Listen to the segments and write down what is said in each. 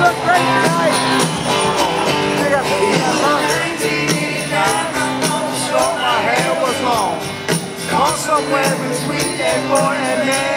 look great tonight. They got my hair was long. Come somewhere between that boy and man.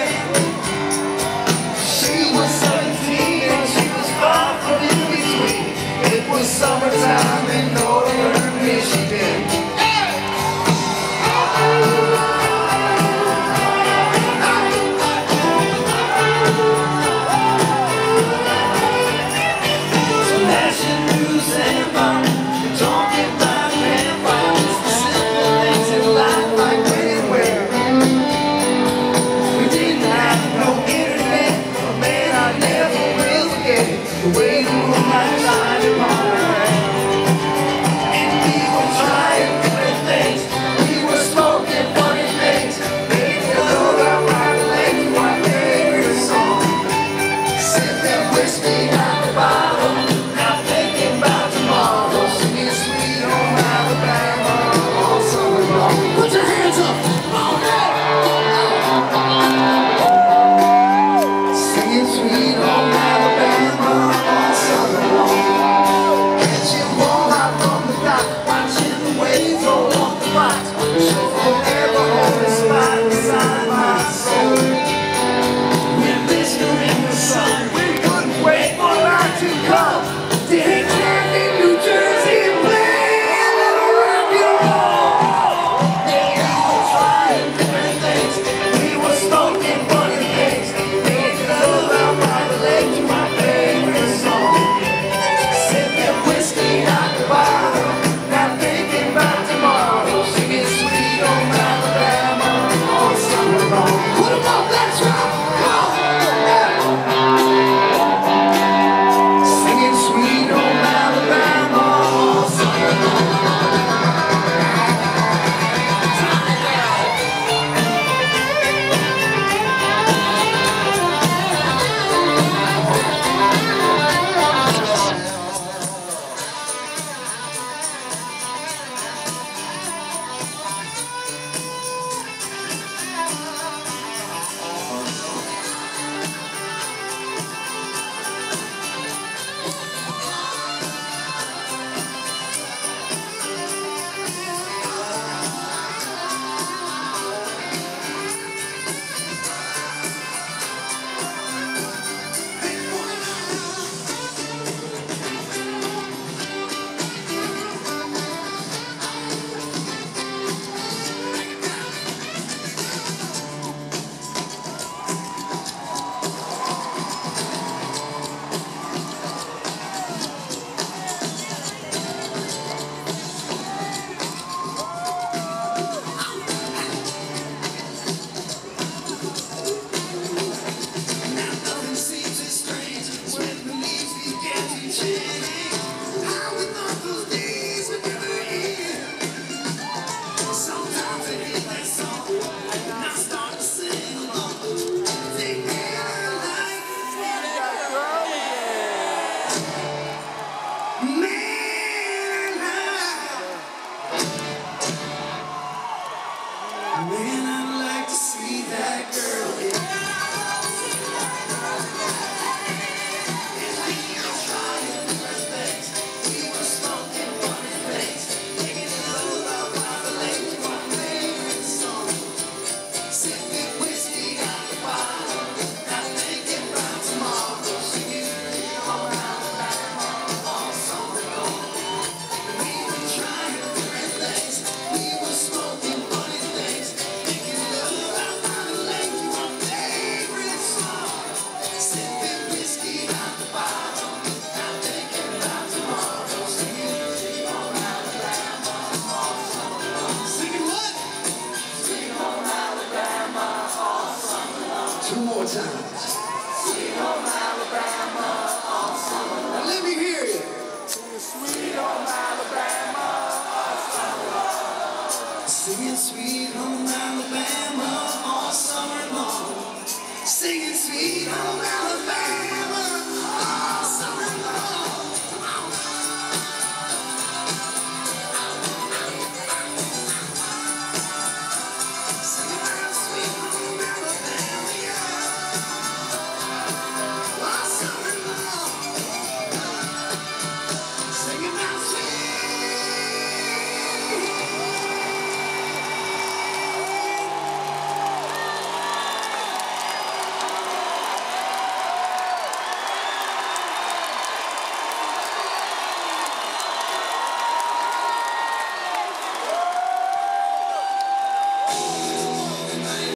Two more times. Sweet home Alabama, all summer long. Let me hear you. Sweet home Alabama, all summer long. Singing sweet home Alabama, all summer long. Singing sweet home Alabama.